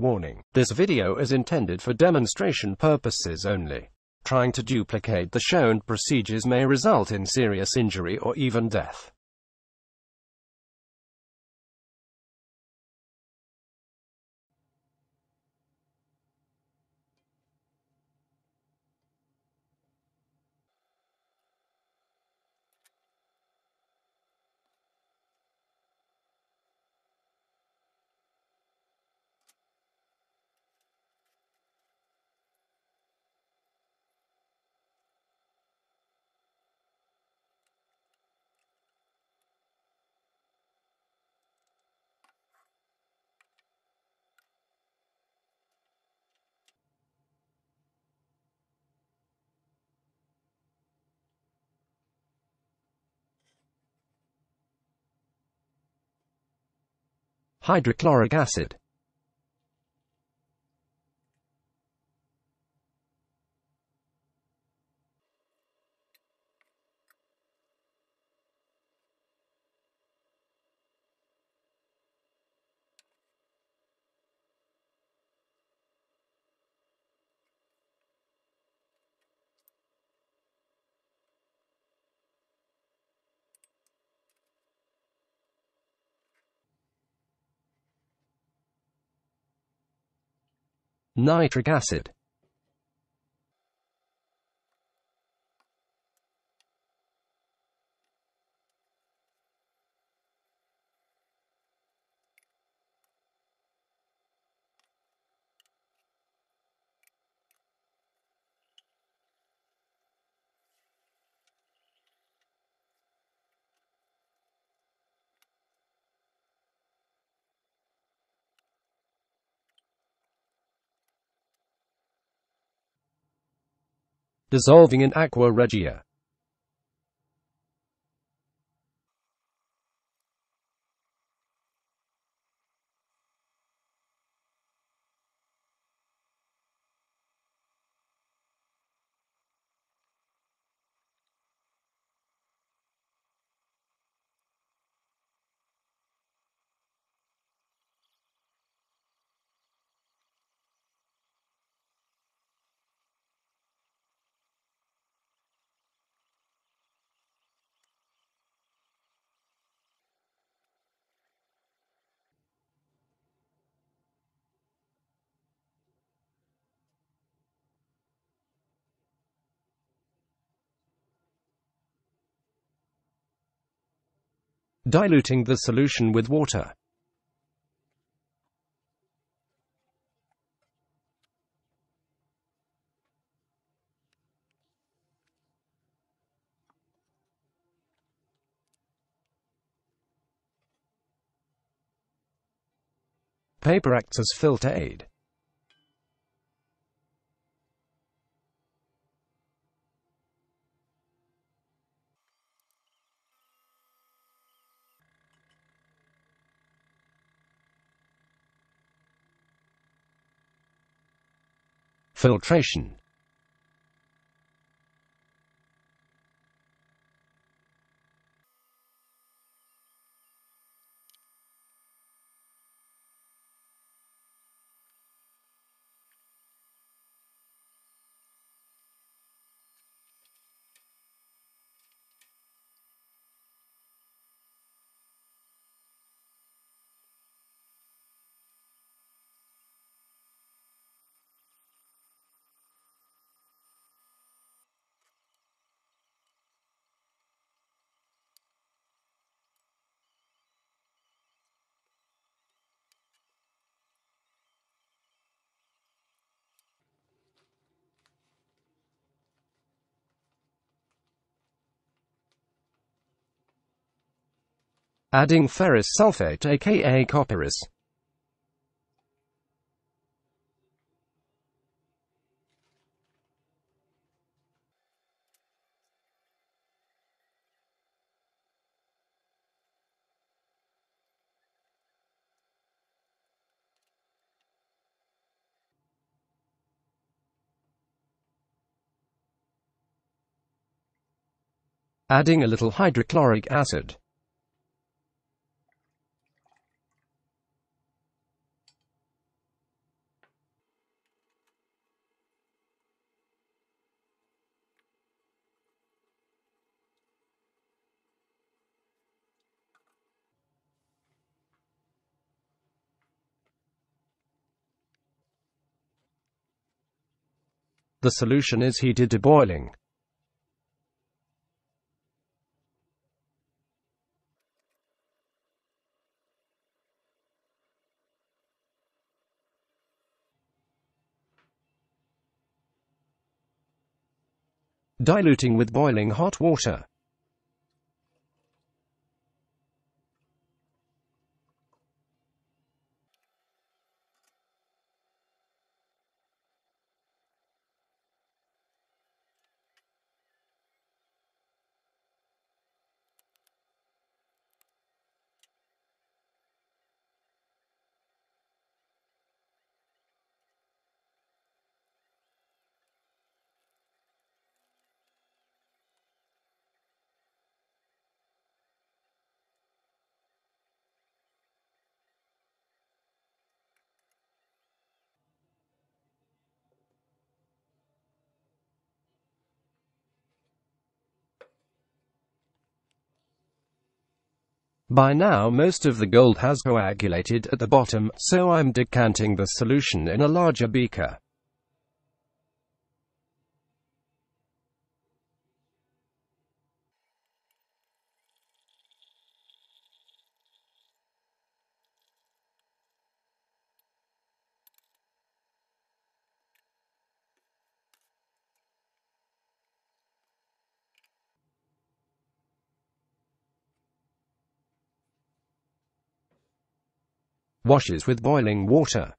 Warning. This video is intended for demonstration purposes only. Trying to duplicate the shown procedures may result in serious injury or even death. Hydrochloric acid. Nitric acid. Dissolving in aqua regia. Diluting the solution with water. Paper acts as filter aid. Filtration Adding ferrous sulfate aka copperas. Adding a little hydrochloric acid. The solution is heated to boiling. Diluting with boiling hot water. By now most of the gold has coagulated at the bottom, so I'm decanting the solution in a larger beaker. Washes with boiling water.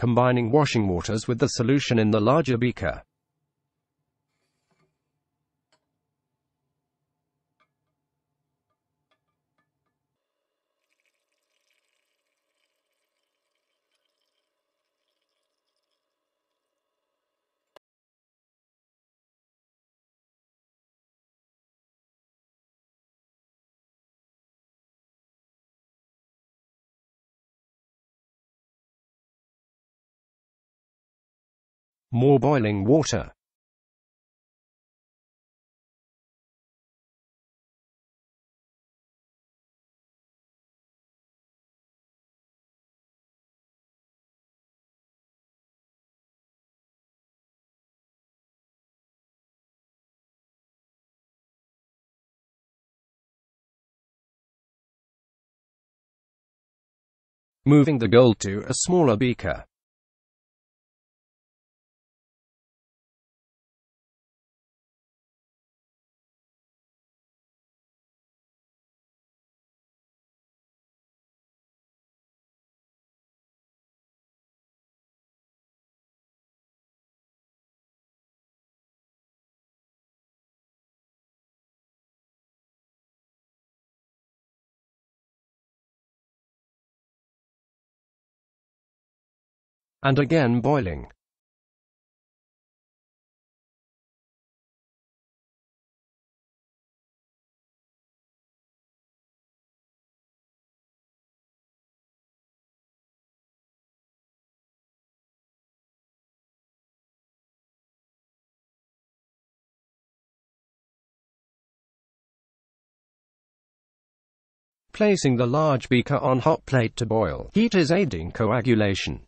Combining washing waters with the solution in the larger beaker. More boiling water. Moving the gold to a smaller beaker. And again boiling. Placing the large beaker on hot plate to boil. Heat is aiding coagulation.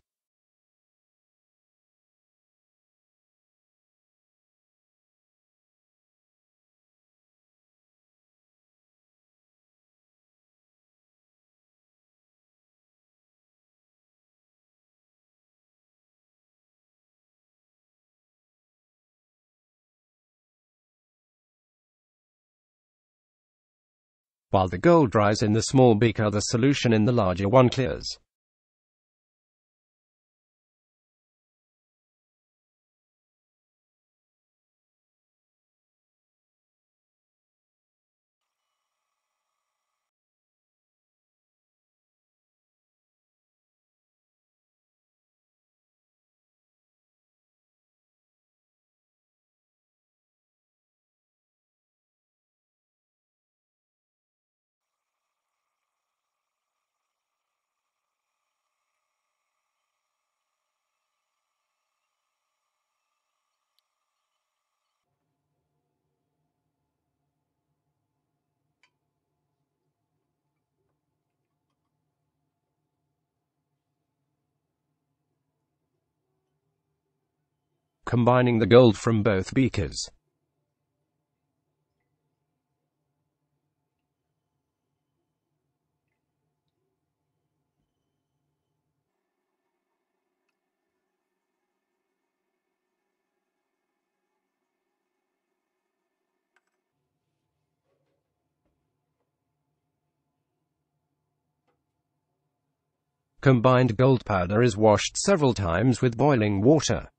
While the gold dries in the small beaker the solution in the larger one clears. Combining the gold from both beakers. Combined gold powder is washed several times with boiling water.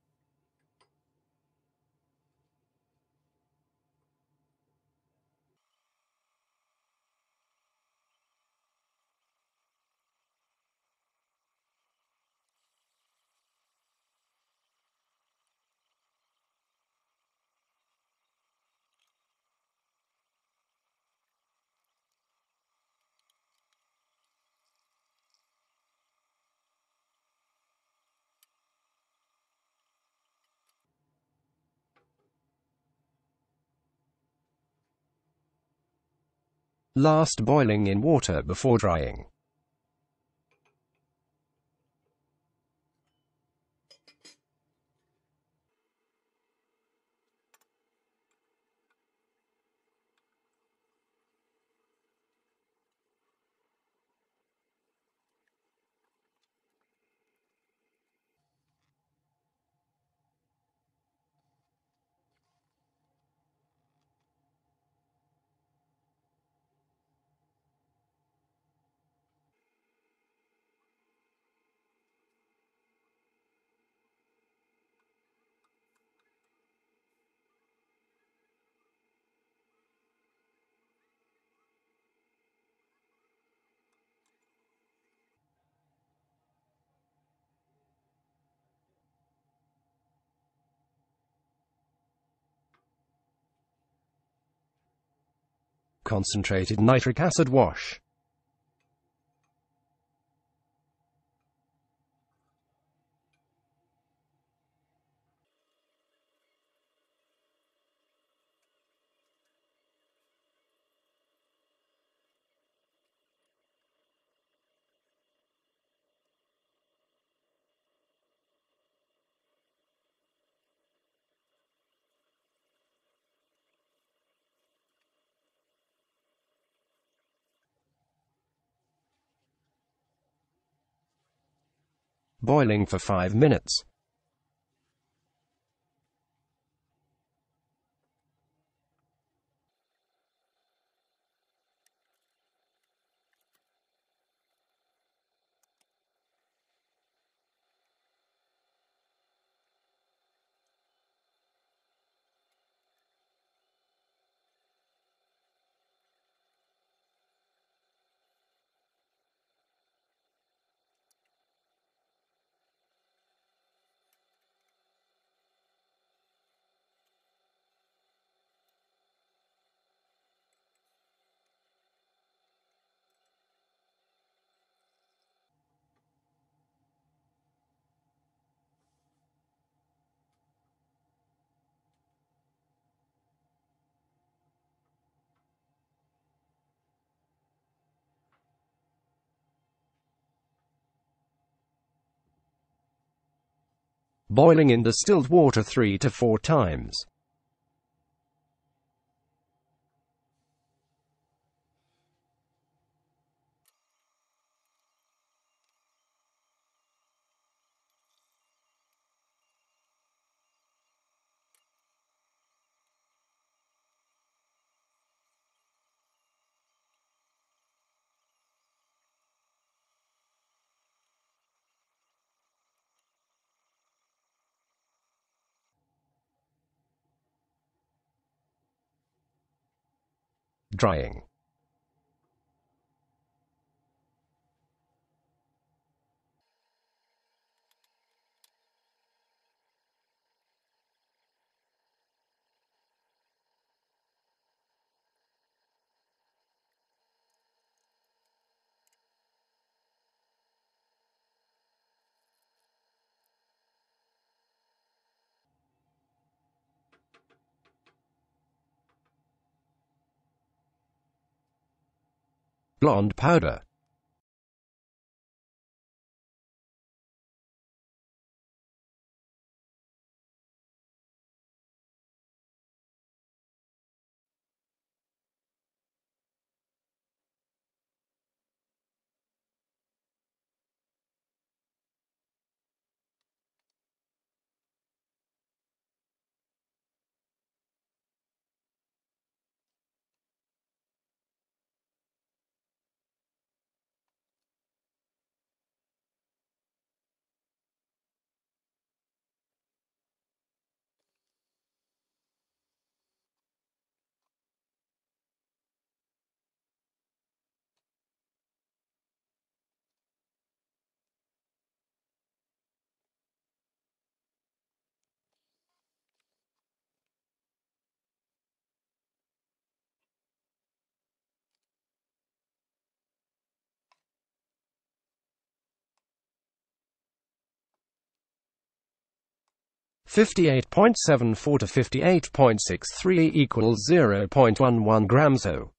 Last boiling in water before drying. Concentrated nitric acid wash. Boiling for 5 minutes. Boiling in distilled water 3 to 4 times. Drying. Blonde powder. 58.74 to 58.63 equals 0.11 grams O.